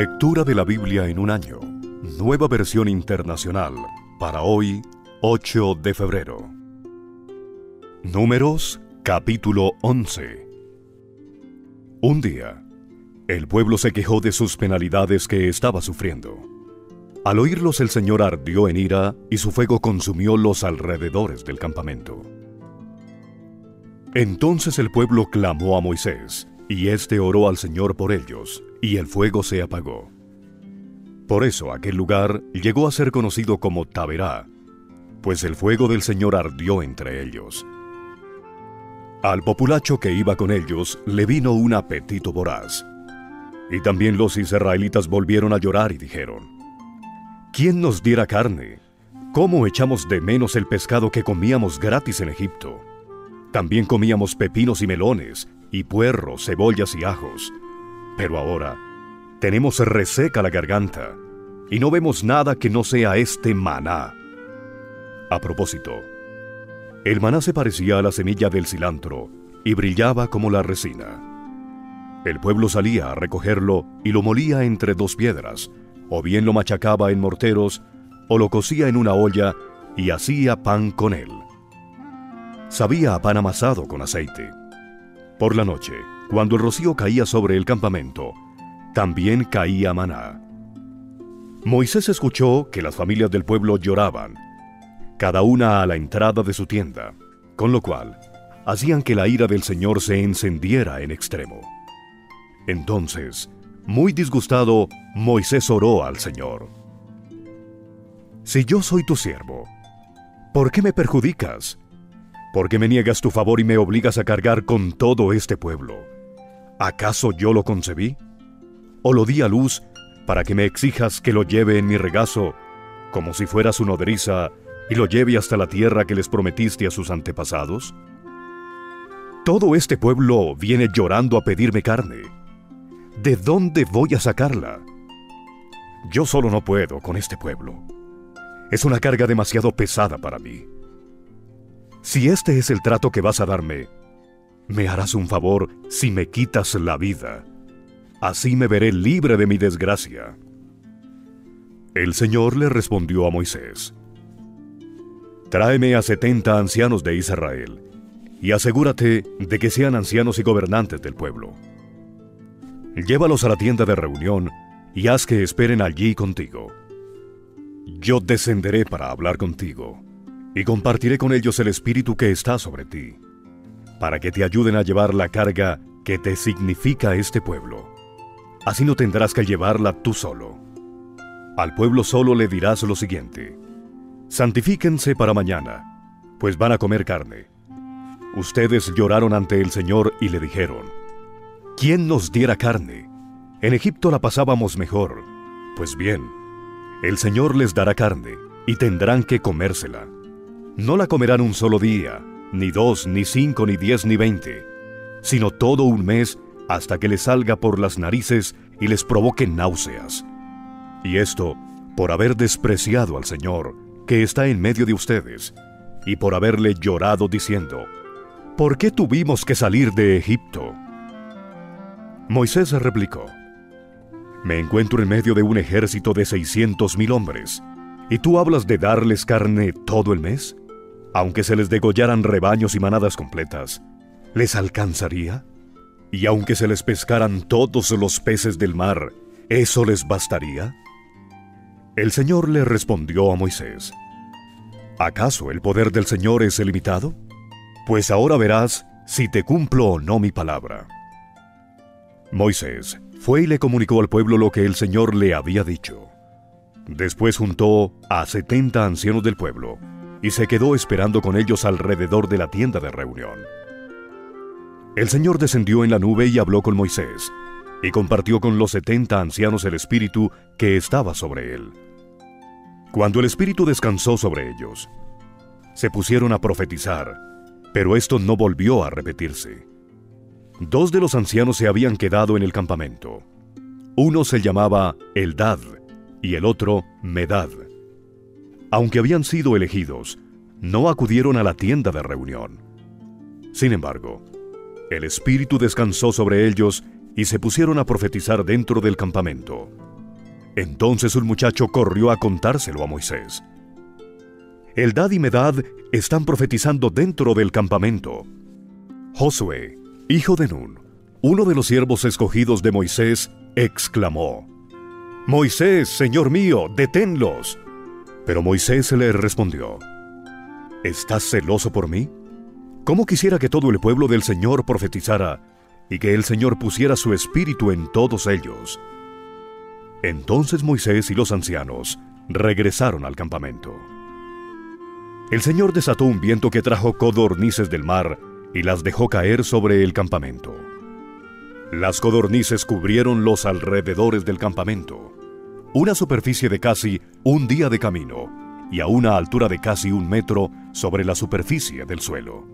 Lectura de la Biblia en un año. Nueva versión internacional. Para hoy, 8 de febrero. Números, capítulo 11. Un día, el pueblo se quejó de sus penalidades que estaba sufriendo. Al oírlos el Señor ardió en ira y su fuego consumió los alrededores del campamento. Entonces el pueblo clamó a Moisés, y éste oró al Señor por ellos, y el fuego se apagó. Por eso aquel lugar llegó a ser conocido como Taberá, pues el fuego del Señor ardió entre ellos. Al populacho que iba con ellos le vino un apetito voraz. Y también los israelitas volvieron a llorar y dijeron, ¿quién nos diera carne? ¿Cómo echamos de menos el pescado que comíamos gratis en Egipto? También comíamos pepinos y melones, y puerros, cebollas y ajos. Pero ahora tenemos reseca la garganta, y no vemos nada que no sea este maná. A propósito, el maná se parecía a la semilla del cilantro y brillaba como la resina. El pueblo salía a recogerlo y lo molía entre dos piedras, o bien lo machacaba en morteros, o lo cocía en una olla y hacía pan con él. Sabía pan amasado con aceite. Por la noche, cuando el rocío caía sobre el campamento, también caía maná. Moisés escuchó que las familias del pueblo lloraban, cada una a la entrada de su tienda, con lo cual hacían que la ira del Señor se encendiera en extremo. Entonces, muy disgustado, Moisés oró al Señor. Si yo soy tu siervo, ¿por qué me perjudicas? ¿Por qué me niegas tu favor y me obligas a cargar con todo este pueblo? ¿Acaso yo lo concebí? ¿O lo di a luz para que me exijas que lo lleve en mi regazo, como si fuera su nodriza, y lo lleve hasta la tierra que les prometiste a sus antepasados? Todo este pueblo viene llorando a pedirme carne. ¿De dónde voy a sacarla? Yo solo no puedo con este pueblo. Es una carga demasiado pesada para mí. Si este es el trato que vas a darme, me harás un favor si me quitas la vida. Así me veré libre de mi desgracia. El Señor le respondió a Moisés, Tráeme a setenta ancianos de Israel, y asegúrate de que sean ancianos y gobernantes del pueblo. Llévalos a la tienda de reunión y haz que esperen allí contigo. Yo descenderé para hablar contigo, y compartiré con ellos el espíritu que está sobre ti, para que te ayuden a llevar la carga que te significa este pueblo. Así no tendrás que llevarla tú solo. Al pueblo solo le dirás lo siguiente. Santifíquense para mañana, pues van a comer carne. Ustedes lloraron ante el Señor y le dijeron, ¿quién nos diera carne? En Egipto la pasábamos mejor. Pues bien, el Señor les dará carne y tendrán que comérsela. No la comerán un solo día, ni dos, ni cinco, ni diez, ni veinte, sino todo un mes hasta que les salga por las narices y les provoque náuseas. Y esto por haber despreciado al Señor, que está en medio de ustedes, y por haberle llorado diciendo, ¿por qué tuvimos que salir de Egipto? Moisés replicó, me encuentro en medio de un ejército de seiscientos mil hombres, ¿y tú hablas de darles carne todo el mes? Aunque se les degollaran rebaños y manadas completas, ¿les alcanzaría? Y aunque se les pescaran todos los peces del mar, ¿eso les bastaría? El Señor le respondió a Moisés, ¿acaso el poder del Señor es ilimitado? Pues ahora verás si te cumplo o no mi palabra. Moisés fue y le comunicó al pueblo lo que el Señor le había dicho. Después juntó a setenta ancianos del pueblo y se quedó esperando con ellos alrededor de la tienda de reunión. El Señor descendió en la nube y habló con Moisés, y compartió con los setenta ancianos el espíritu que estaba sobre él. Cuando el espíritu descansó sobre ellos, se pusieron a profetizar, pero esto no volvió a repetirse. Dos de los ancianos se habían quedado en el campamento. Uno se llamaba Eldad y el otro Medad. Aunque habían sido elegidos, no acudieron a la tienda de reunión. Sin embargo, el Espíritu descansó sobre ellos y se pusieron a profetizar dentro del campamento, Entonces un muchacho corrió a contárselo a Moisés. Eldad y Medad están profetizando dentro del campamento. Josué, hijo de Nun, uno de los siervos escogidos de Moisés, exclamó, Moisés, Señor mío, deténlos. Pero Moisés le respondió, ¿Estás celoso por mí? ¿Cómo quisiera que todo el pueblo del Señor profetizara y que el Señor pusiera su espíritu en todos ellos? Entonces Moisés y los ancianos regresaron al campamento. El Señor desató un viento que trajo codornices del mar y las dejó caer sobre el campamento. Las codornices cubrieron los alrededores del campamento, una superficie de casi un día de camino y a una altura de casi un metro sobre la superficie del suelo.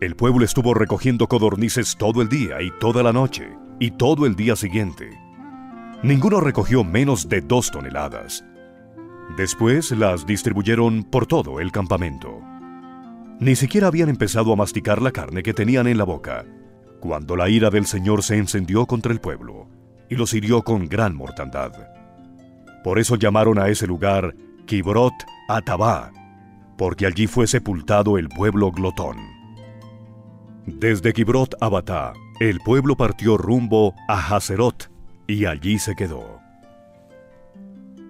El pueblo estuvo recogiendo codornices todo el día y toda la noche y todo el día siguiente. Ninguno recogió menos de dos toneladas. Después las distribuyeron por todo el campamento. Ni siquiera habían empezado a masticar la carne que tenían en la boca cuando la ira del Señor se encendió contra el pueblo y los hirió con gran mortandad. Por eso llamaron a ese lugar Kibrot Atabá, porque allí fue sepultado el pueblo glotón. Desde Kibrot Abatá, el pueblo partió rumbo a Hazerot y allí se quedó.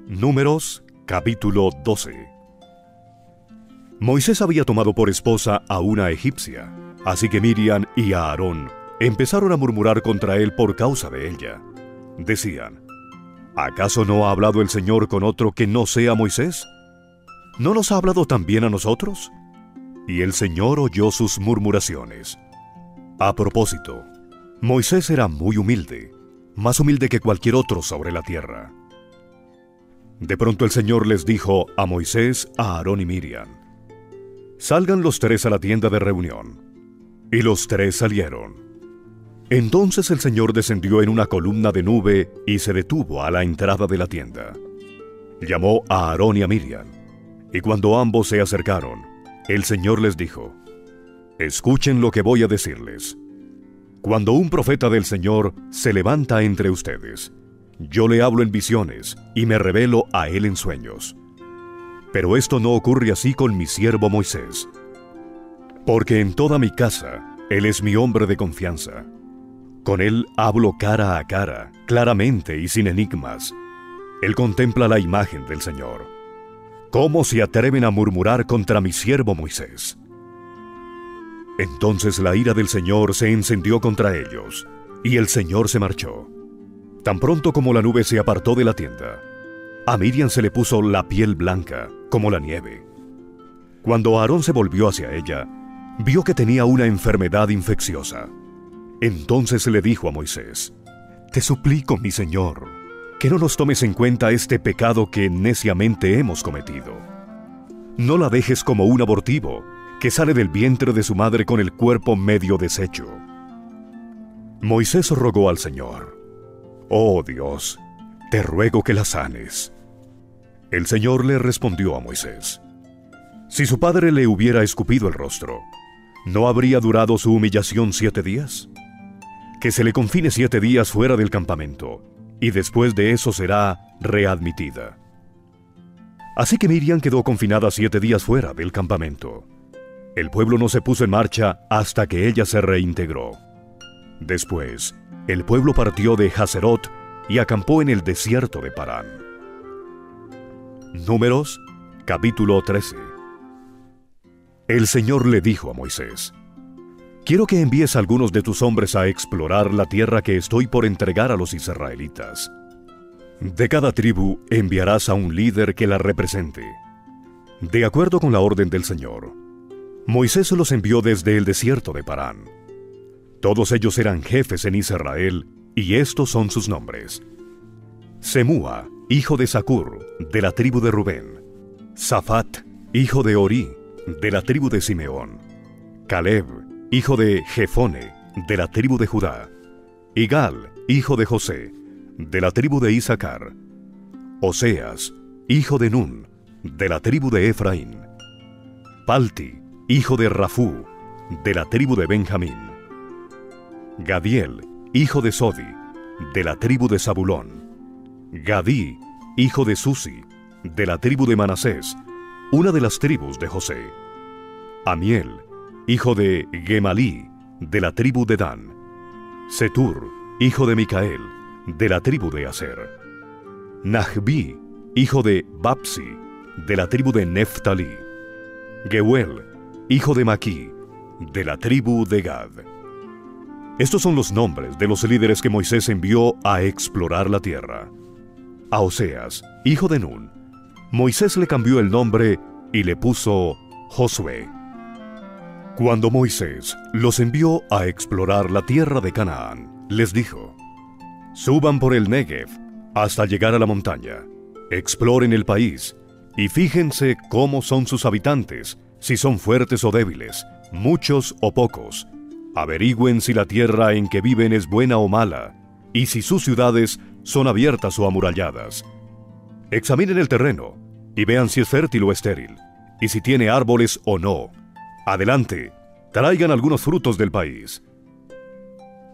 Números capítulo 12 Moisés había tomado por esposa a una egipcia, así que Miriam y Aarón empezaron a murmurar contra él por causa de ella. Decían, ¿acaso no ha hablado el Señor con otro que no sea Moisés? ¿No nos ha hablado también a nosotros? Y el Señor oyó sus murmuraciones. A propósito, Moisés era muy humilde, más humilde que cualquier otro sobre la tierra. De pronto el Señor les dijo a Moisés, a Aarón y Miriam, Salgan los tres a la tienda de reunión. Y los tres salieron. Entonces el Señor descendió en una columna de nube y se detuvo a la entrada de la tienda. Llamó a Aarón y a Miriam, y cuando ambos se acercaron, el Señor les dijo, Escuchen lo que voy a decirles. Cuando un profeta del Señor se levanta entre ustedes, yo le hablo en visiones y me revelo a él en sueños. Pero esto no ocurre así con mi siervo Moisés, porque en toda mi casa él es mi hombre de confianza con él hablo cara a cara, claramente y sin enigmas. Él contempla la imagen del Señor. ¿Cómo se atreven a murmurar contra mi siervo Moisés? Entonces la ira del Señor se encendió contra ellos, y el Señor se marchó. Tan pronto como la nube se apartó de la tienda, a Miriam se le puso la piel blanca, como la nieve. Cuando Aarón se volvió hacia ella, vio que tenía una enfermedad infecciosa. Entonces le dijo a Moisés, Te suplico, mi Señor, que no nos tomes en cuenta este pecado que neciamente hemos cometido. No la dejes como un abortivo que sale del vientre de su madre con el cuerpo medio deshecho. Moisés rogó al Señor, Oh Dios, te ruego que la sanes. El Señor le respondió a Moisés, Si su padre le hubiera escupido el rostro, ¿no habría durado su humillación siete días? Que se le confine siete días fuera del campamento, y después de eso será readmitida. Así que Miriam quedó confinada siete días fuera del campamento. El pueblo no se puso en marcha hasta que ella se reintegró. Después, el pueblo partió de Hazerot y acampó en el desierto de Parán. Números, capítulo 13. El Señor le dijo a Moisés, Quiero que envíes a algunos de tus hombres a explorar la tierra que estoy por entregar a los israelitas. De cada tribu enviarás a un líder que la represente. De acuerdo con la orden del Señor, Moisés los envió desde el desierto de Parán. Todos ellos eran jefes en Israel, y estos son sus nombres. Semúa, hijo de Sacur, de la tribu de Rubén. Safat, hijo de Orí, de la tribu de Simeón. Caleb, hijo de Jefone, de la tribu de Judá, Igal, hijo de José, de la tribu de Isaacar, Oseas, hijo de Nun, de la tribu de Efraín, Palti, hijo de Rafú, de la tribu de Benjamín, Gadiel, hijo de Sodi, de la tribu de Zabulón, Gadí, hijo de Susi, de la tribu de Manasés, una de las tribus de José. Amiel, hijo de Gemalí, de la tribu de Dan. Setur, hijo de Micael, de la tribu de Aser. Nahbi, hijo de Bapsi, de la tribu de Neftalí. Geuel, hijo de Maquí, de la tribu de Gad. Estos son los nombres de los líderes que Moisés envió a explorar la tierra. A Oseas, hijo de Nun, Moisés le cambió el nombre y le puso Josué. Cuando Moisés los envió a explorar la tierra de Canaán, les dijo, Suban por el Negev hasta llegar a la montaña, exploren el país y fíjense cómo son sus habitantes, si son fuertes o débiles, muchos o pocos. Averigüen si la tierra en que viven es buena o mala, y si sus ciudades son abiertas o amuralladas. Examinen el terreno y vean si es fértil o estéril, y si tiene árboles o no Adelante, traigan algunos frutos del país.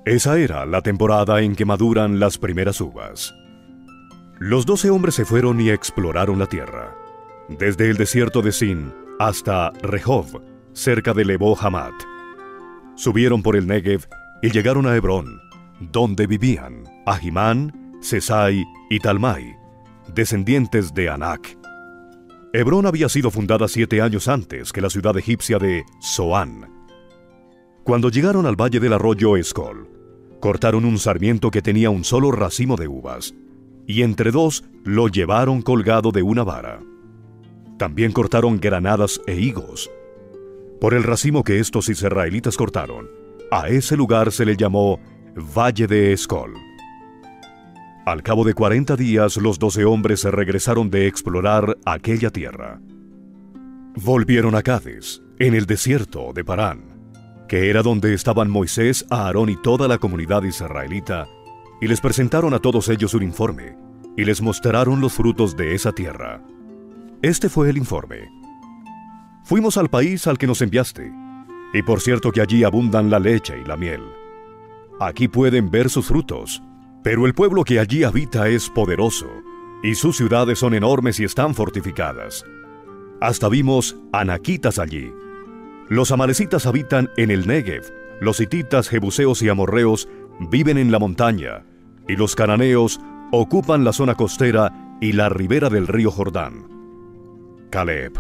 Esa era la temporada en que maduran las primeras uvas. Los doce hombres se fueron y exploraron la tierra, desde el desierto de Sin hasta Rehov, cerca de Lebo Hamat. Subieron por el Negev y llegaron a Hebrón, donde vivían Ahimán, Sesai y Talmai, descendientes de Anak. Hebrón había sido fundada siete años antes que la ciudad egipcia de Zoán. Cuando llegaron al valle del arroyo Escol, cortaron un sarmiento que tenía un solo racimo de uvas, y entre dos lo llevaron colgado de una vara. También cortaron granadas e higos. Por el racimo que estos israelitas cortaron, a ese lugar se le llamó Valle de Escol. Al cabo de 40 días los doce hombres se regresaron de explorar aquella tierra. Volvieron a Cádiz, en el desierto de Parán, que era donde estaban Moisés, Aarón y toda la comunidad israelita, y les presentaron a todos ellos un informe, y les mostraron los frutos de esa tierra. Este fue el informe. Fuimos al país al que nos enviaste, y por cierto que allí abundan la leche y la miel. Aquí pueden ver sus frutos, pero el pueblo que allí habita es poderoso, y sus ciudades son enormes y están fortificadas. Hasta vimos anaquitas allí. Los amalecitas habitan en el Negev, los hititas, jebuseos y amorreos viven en la montaña, y los cananeos ocupan la zona costera y la ribera del río Jordán. Caleb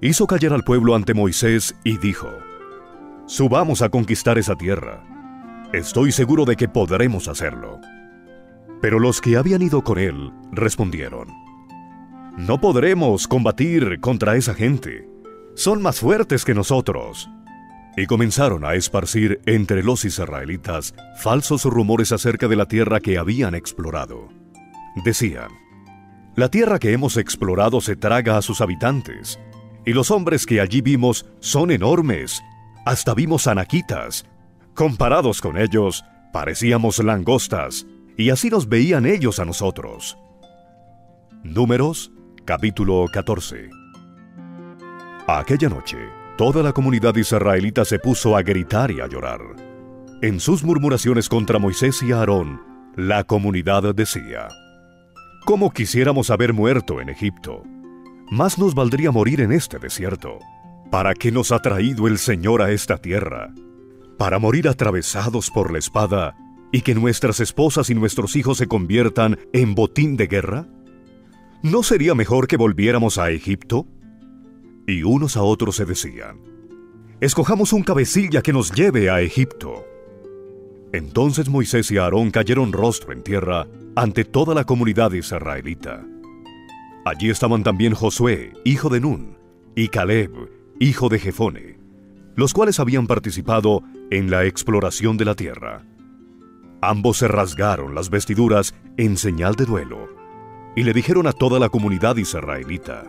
hizo callar al pueblo ante Moisés y dijo, Subamos a conquistar esa tierra. Estoy seguro de que podremos hacerlo. Pero los que habían ido con él respondieron, No podremos combatir contra esa gente. Son más fuertes que nosotros. Y comenzaron a esparcir entre los israelitas falsos rumores acerca de la tierra que habían explorado. Decían, La tierra que hemos explorado se traga a sus habitantes, y los hombres que allí vimos son enormes, hasta vimos anaquitas. Comparados con ellos, parecíamos langostas y así nos veían ellos a nosotros. Números capítulo 14 Aquella noche, toda la comunidad israelita se puso a gritar y a llorar. En sus murmuraciones contra Moisés y Aarón, la comunidad decía, ¿Cómo quisiéramos haber muerto en Egipto? Más nos valdría morir en este desierto. ¿Para qué nos ha traído el Señor a esta tierra? ¿Para morir atravesados por la espada y que nuestras esposas y nuestros hijos se conviertan en botín de guerra? ¿No sería mejor que volviéramos a Egipto? Y unos a otros se decían, escojamos un cabecilla que nos lleve a Egipto. Entonces Moisés y Aarón cayeron rostro en tierra ante toda la comunidad israelita. Allí estaban también Josué, hijo de Nun, y Caleb, hijo de Jefone, los cuales habían participado en la exploración de la tierra. Ambos se rasgaron las vestiduras en señal de duelo y le dijeron a toda la comunidad israelita,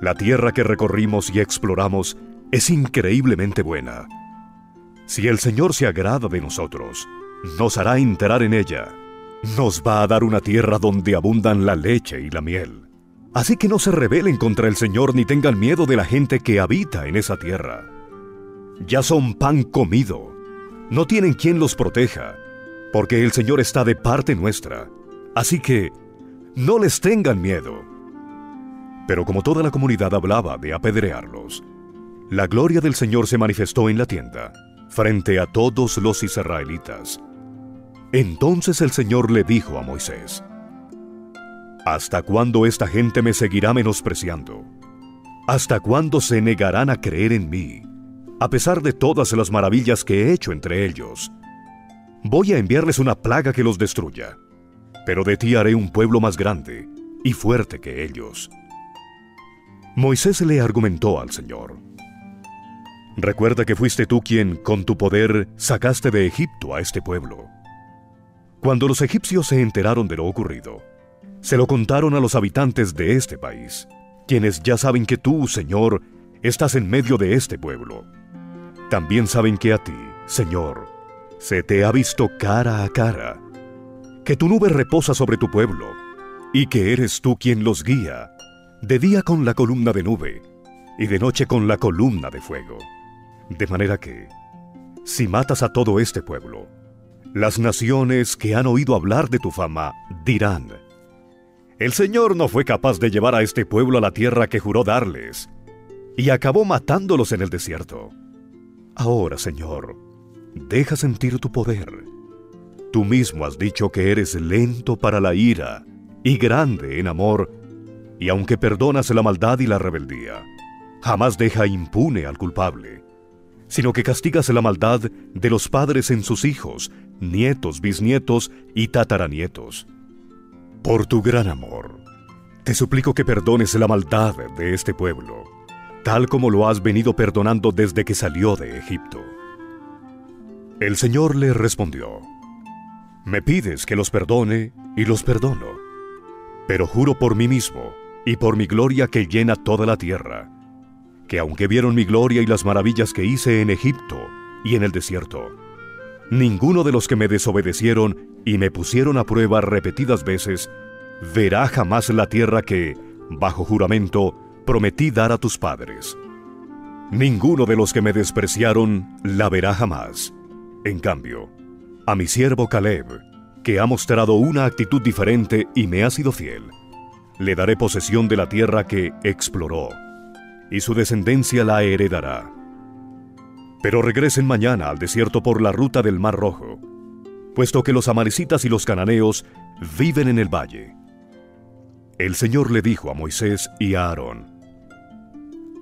La tierra que recorrimos y exploramos es increíblemente buena. Si el Señor se agrada de nosotros, nos hará entrar en ella. Nos va a dar una tierra donde abundan la leche y la miel. Así que no se rebelen contra el Señor ni tengan miedo de la gente que habita en esa tierra. Ya son pan comido no tienen quien los proteja, porque el Señor está de parte nuestra. Así que, no les tengan miedo. Pero como toda la comunidad hablaba de apedrearlos, la gloria del Señor se manifestó en la tienda, frente a todos los israelitas. Entonces el Señor le dijo a Moisés, ¿Hasta cuándo esta gente me seguirá menospreciando? ¿Hasta cuándo se negarán a creer en mí, a pesar de todas las maravillas que he hecho entre ellos? Voy a enviarles una plaga que los destruya, pero de ti haré un pueblo más grande y fuerte que ellos. Moisés le argumentó al Señor. Recuerda que fuiste tú quien, con tu poder, sacaste de Egipto a este pueblo. Cuando los egipcios se enteraron de lo ocurrido, se lo contaron a los habitantes de este país, quienes ya saben que tú, Señor, estás en medio de este pueblo. También saben que a ti, Señor, se te ha visto cara a cara, que tu nube reposa sobre tu pueblo, y que eres tú quien los guía, de día con la columna de nube, y de noche con la columna de fuego. De manera que, si matas a todo este pueblo, las naciones que han oído hablar de tu fama dirán, el Señor no fue capaz de llevar a este pueblo a la tierra que juró darles, y acabó matándolos en el desierto. Ahora, Señor, deja sentir tu poder. Tú mismo has dicho que eres lento para la ira y grande en amor, y aunque perdonas la maldad y la rebeldía, jamás deja impune al culpable, sino que castigas la maldad de los padres en sus hijos, nietos, bisnietos y tataranietos por tu gran amor, te suplico que perdones la maldad de este pueblo, tal como lo has venido perdonando desde que salió de Egipto. El Señor le respondió, Me pides que los perdone y los perdono, pero juro por mí mismo y por mi gloria que llena toda la tierra, que aunque vieron mi gloria y las maravillas que hice en Egipto y en el desierto, ninguno de los que me desobedecieron y me pusieron a prueba repetidas veces, verá jamás la tierra que, bajo juramento, prometí dar a tus padres. Ninguno de los que me despreciaron la verá jamás. En cambio, a mi siervo Caleb, que ha mostrado una actitud diferente y me ha sido fiel, le daré posesión de la tierra que exploró, y su descendencia la heredará. Pero regresen mañana al desierto por la ruta del Mar Rojo, puesto que los amalecitas y los cananeos viven en el valle. El Señor le dijo a Moisés y a Aarón,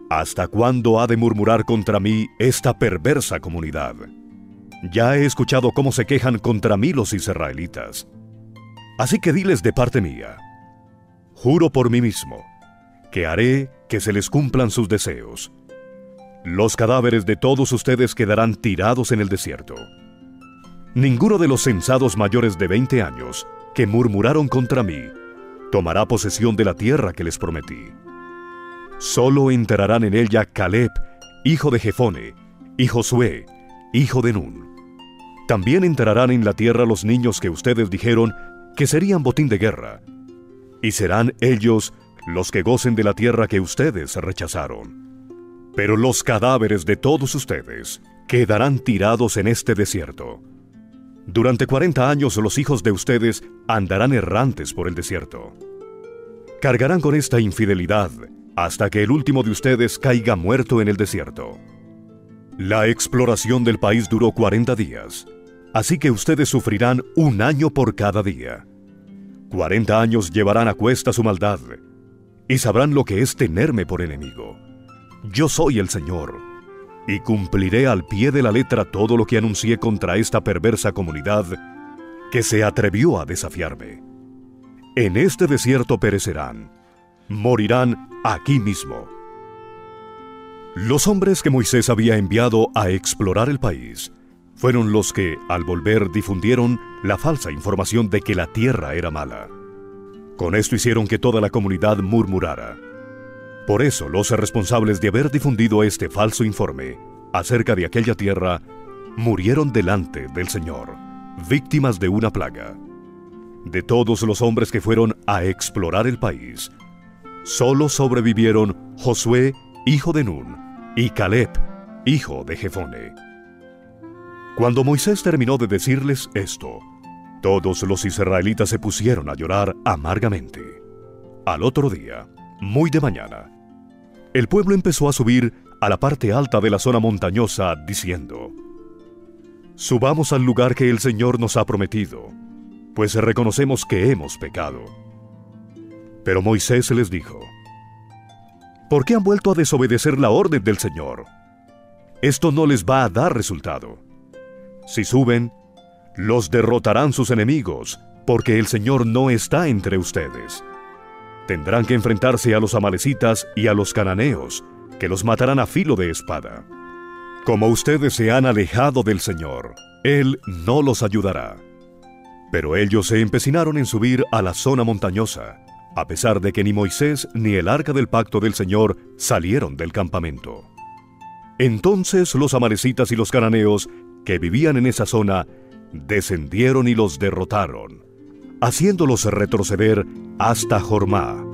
¿Hasta cuándo ha de murmurar contra mí esta perversa comunidad? Ya he escuchado cómo se quejan contra mí los israelitas. Así que diles de parte mía, juro por mí mismo, que haré que se les cumplan sus deseos. Los cadáveres de todos ustedes quedarán tirados en el desierto Ninguno de los censados mayores de 20 años que murmuraron contra mí tomará posesión de la tierra que les prometí. Solo entrarán en ella Caleb, hijo de Jefone, y Josué, hijo de Nun. También entrarán en la tierra los niños que ustedes dijeron que serían botín de guerra, y serán ellos los que gocen de la tierra que ustedes rechazaron. Pero los cadáveres de todos ustedes quedarán tirados en este desierto durante cuarenta años los hijos de ustedes andarán errantes por el desierto. Cargarán con esta infidelidad hasta que el último de ustedes caiga muerto en el desierto. La exploración del país duró cuarenta días, así que ustedes sufrirán un año por cada día. Cuarenta años llevarán a cuesta su maldad, y sabrán lo que es tenerme por enemigo. Yo soy el Señor y cumpliré al pie de la letra todo lo que anuncié contra esta perversa comunidad que se atrevió a desafiarme. En este desierto perecerán, morirán aquí mismo. Los hombres que Moisés había enviado a explorar el país fueron los que, al volver, difundieron la falsa información de que la tierra era mala. Con esto hicieron que toda la comunidad murmurara. Por eso los responsables de haber difundido este falso informe acerca de aquella tierra murieron delante del Señor, víctimas de una plaga. De todos los hombres que fueron a explorar el país, solo sobrevivieron Josué, hijo de Nun, y Caleb, hijo de Jefone. Cuando Moisés terminó de decirles esto, Todos los israelitas se pusieron a llorar amargamente. Al otro día, muy de mañana, el pueblo empezó a subir a la parte alta de la zona montañosa, diciendo, Subamos al lugar que el Señor nos ha prometido, pues reconocemos que hemos pecado. Pero Moisés les dijo, ¿Por qué han vuelto a desobedecer la orden del Señor? Esto no les va a dar resultado. Si suben, los derrotarán sus enemigos, porque el Señor no está entre ustedes. Tendrán que enfrentarse a los amalecitas y a los cananeos, que los matarán a filo de espada. Como ustedes se han alejado del Señor, Él no los ayudará. Pero ellos se empecinaron en subir a la zona montañosa, a pesar de que ni Moisés ni el arca del pacto del Señor salieron del campamento. Entonces los amalecitas y los cananeos que vivían en esa zona descendieron y los derrotaron, haciéndolos retroceder hasta Jormá.